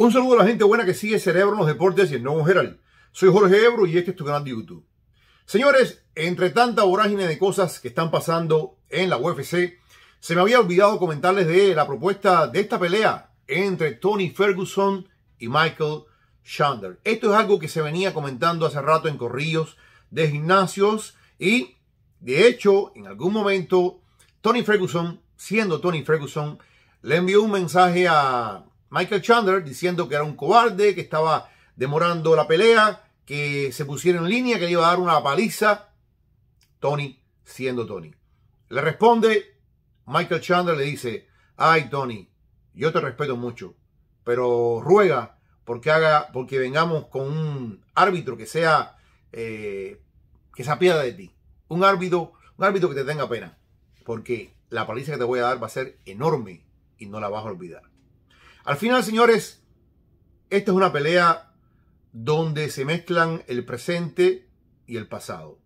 Un saludo a la gente buena que sigue Cerebro en los deportes y el nuevo Herald. Soy Jorge Ebro y este es tu canal de YouTube. Señores, entre tanta vorágine de cosas que están pasando en la UFC, se me había olvidado comentarles de la propuesta de esta pelea entre Tony Ferguson y Michael Chandler. Esto es algo que se venía comentando hace rato en corrillos de gimnasios y de hecho en algún momento Tony Ferguson, siendo Tony Ferguson, le envió un mensaje a Michael Chandler diciendo que era un cobarde, que estaba demorando la pelea, que se pusiera en línea, que le iba a dar una paliza. Tony siendo Tony. Le responde Michael Chandler, le dice, ay Tony, yo te respeto mucho, pero ruega porque haga, porque vengamos con un árbitro que sea, eh, que se apiada de ti. Un árbitro, un árbitro que te tenga pena, porque la paliza que te voy a dar va a ser enorme y no la vas a olvidar. Al final, señores, esta es una pelea donde se mezclan el presente y el pasado.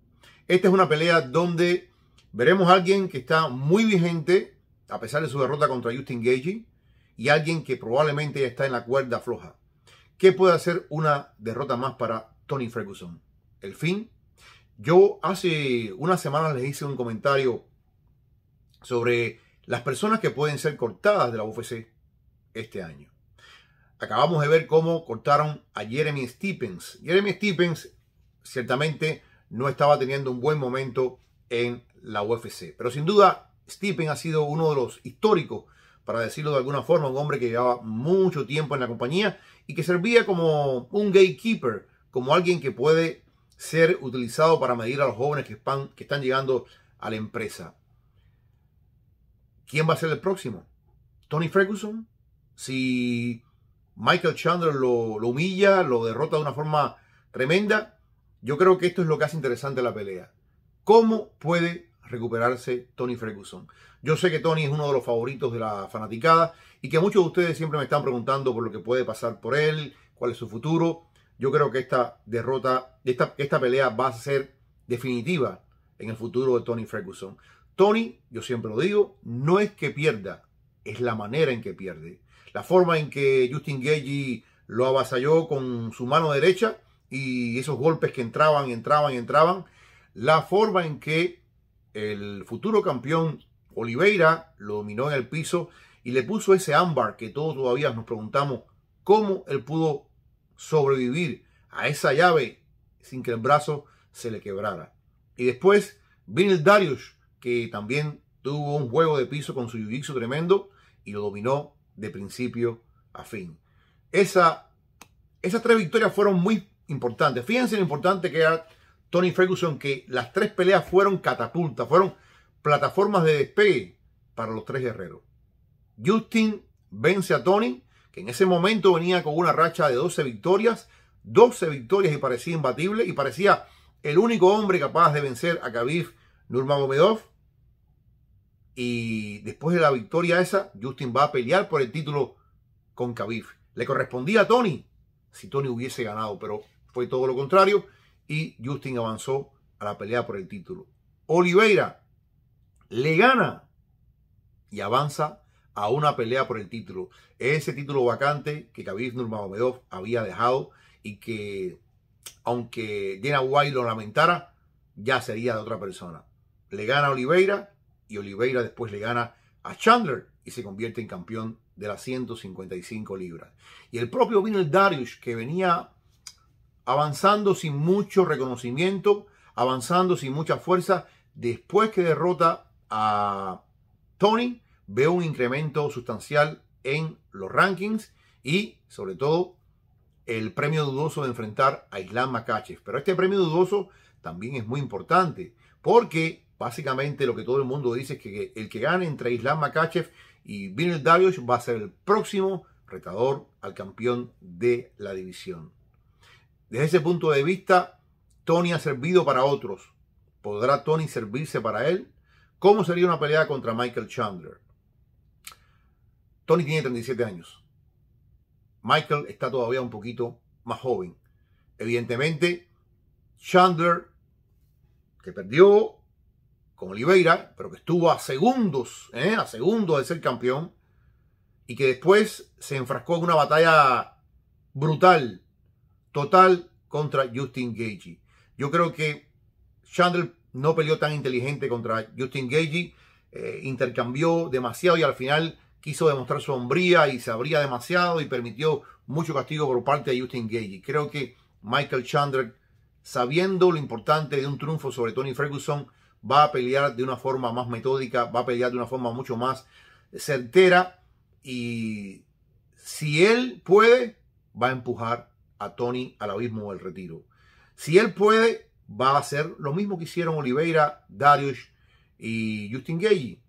Esta es una pelea donde veremos a alguien que está muy vigente, a pesar de su derrota contra Justin Gagey, y alguien que probablemente ya está en la cuerda floja. ¿Qué puede hacer una derrota más para Tony Ferguson? El fin. Yo hace unas semanas les hice un comentario sobre las personas que pueden ser cortadas de la UFC este año. Acabamos de ver cómo cortaron a Jeremy Stephens. Jeremy Stephens ciertamente no estaba teniendo un buen momento en la UFC. Pero sin duda, Stephens ha sido uno de los históricos, para decirlo de alguna forma, un hombre que llevaba mucho tiempo en la compañía y que servía como un gatekeeper, como alguien que puede ser utilizado para medir a los jóvenes que están, que están llegando a la empresa. ¿Quién va a ser el próximo? ¿Tony Ferguson? Si Michael Chandler lo, humilla, lo derrota de una forma tremenda, yo creo que esto es lo que hace interesante la pelea. ¿Cómo puede recuperarse Tony Ferguson? Yo sé que Tony es uno de los favoritos de la fanaticada y que muchos de ustedes siempre me están preguntando por lo que puede pasar por él, cuál es su futuro. Yo creo que esta derrota, esta, esta pelea va a ser definitiva en el futuro de Tony Ferguson. Tony, yo siempre lo digo, no es que pierda, es la manera en que pierde la forma en que Justin Gagey lo avasalló con su mano derecha y esos golpes que entraban, entraban, entraban, la forma en que el futuro campeón Oliveira lo dominó en el piso y le puso ese ámbar que todos todavía nos preguntamos cómo él pudo sobrevivir a esa llave sin que el brazo se le quebrara. Y después vino el Darius, que también tuvo un juego de piso con su jiu tremendo y lo dominó de principio a fin. Esa, esas tres victorias fueron muy importantes. Fíjense lo importante que era Tony Ferguson, que las tres peleas fueron catapultas, fueron plataformas de despegue para los tres guerreros. Justin vence a Tony, que en ese momento venía con una racha de 12 victorias, 12 victorias y parecía imbatible y parecía el único hombre capaz de vencer a Khabib Nurmagomedov. Y después de la victoria esa, Justin va a pelear por el título con Khabib. Le correspondía a Tony si Tony hubiese ganado, pero fue todo lo contrario y Justin avanzó a la pelea por el título. Oliveira le gana y avanza a una pelea por el título. Ese título vacante que Khabib Nurmagomedov había dejado y que aunque Dana White lo lamentara, ya sería de otra persona. Le gana Oliveira y Oliveira después le gana a Chandler y se convierte en campeón de las 155 libras. Y el propio Vinel Darius, que venía avanzando sin mucho reconocimiento, avanzando sin mucha fuerza, después que derrota a Tony, ve un incremento sustancial en los rankings y sobre todo el premio dudoso de enfrentar a Islam Makachev. Pero este premio dudoso también es muy importante porque Básicamente lo que todo el mundo dice es que el que gane entre Islam Makachev y Vinil Darius va a ser el próximo retador al campeón de la división. Desde ese punto de vista, Tony ha servido para otros. ¿Podrá Tony servirse para él? ¿Cómo sería una pelea contra Michael Chandler? Tony tiene 37 años. Michael está todavía un poquito más joven. Evidentemente, Chandler, que perdió con Oliveira, pero que estuvo a segundos, ¿eh? a segundos de ser campeón, y que después se enfrascó en una batalla brutal, total contra Justin Gagey. Yo creo que Chandler no peleó tan inteligente contra Justin Gagey, eh, intercambió demasiado y al final quiso demostrar su hombría y se abría demasiado y permitió mucho castigo por parte de Justin Gagey. Creo que Michael Chandler, sabiendo lo importante de un triunfo sobre Tony Ferguson, va a pelear de una forma más metódica, va a pelear de una forma mucho más certera y si él puede, va a empujar a Tony al abismo del retiro. Si él puede, va a hacer lo mismo que hicieron Oliveira, Darius y Justin Gagey.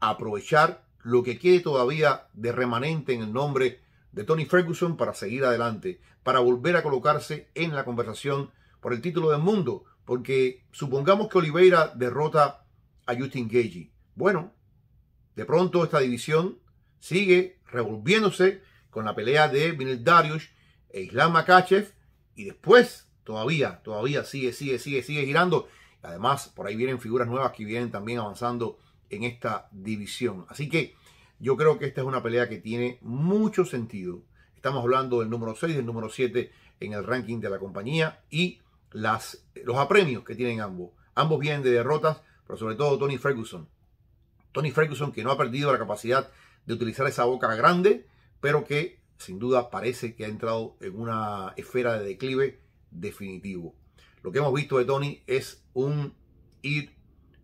Aprovechar lo que quede todavía de remanente en el nombre de Tony Ferguson para seguir adelante, para volver a colocarse en la conversación por el título del mundo. Porque supongamos que Oliveira derrota a Justin Gagey. Bueno, de pronto esta división sigue revolviéndose con la pelea de Vinil Darius e Islam Makachev y después todavía, todavía sigue, sigue, sigue, sigue girando. Además, por ahí vienen figuras nuevas que vienen también avanzando en esta división. Así que yo creo que esta es una pelea que tiene mucho sentido. Estamos hablando del número 6, del número 7 en el ranking de la compañía y los apremios que tienen ambos. Ambos vienen de derrotas, pero sobre todo Tony Ferguson. Tony Ferguson que no ha perdido la capacidad de utilizar esa boca grande, pero que sin duda parece que ha entrado en una esfera de declive definitivo. Lo que hemos visto de Tony es un ir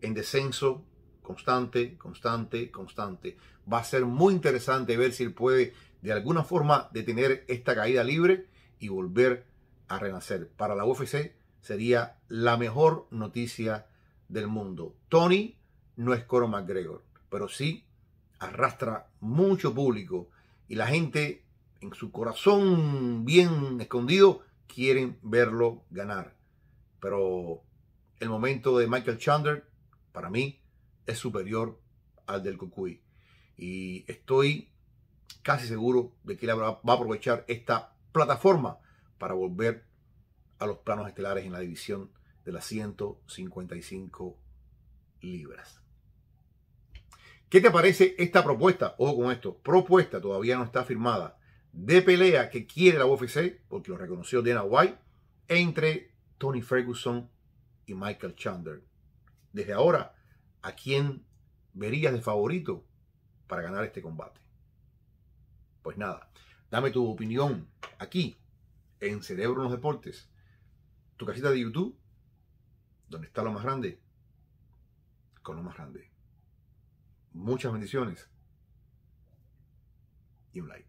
en descenso constante, constante, constante. Va a ser muy interesante ver si él puede de alguna forma detener esta caída libre y volver a renacer. Para la UFC sería la mejor noticia del mundo. Tony no es Conor McGregor, pero sí arrastra mucho público y la gente en su corazón bien escondido quieren verlo ganar. Pero el momento de Michael Chandler, para mí, es superior al del Cucuy. Y estoy casi seguro de que él va a aprovechar esta plataforma para volver a los planos estelares en la división de las 155 libras. ¿Qué te parece esta propuesta? Ojo con esto, propuesta todavía no está firmada de pelea que quiere la UFC, porque lo reconoció Dana White, entre Tony Ferguson y Michael Chandler. Desde ahora, ¿a quién verías de favorito para ganar este combate? Pues nada, dame tu opinión aquí, en Cerebro en los Deportes, tu casita de YouTube, donde está lo más grande, con lo más grande. Muchas bendiciones y un like.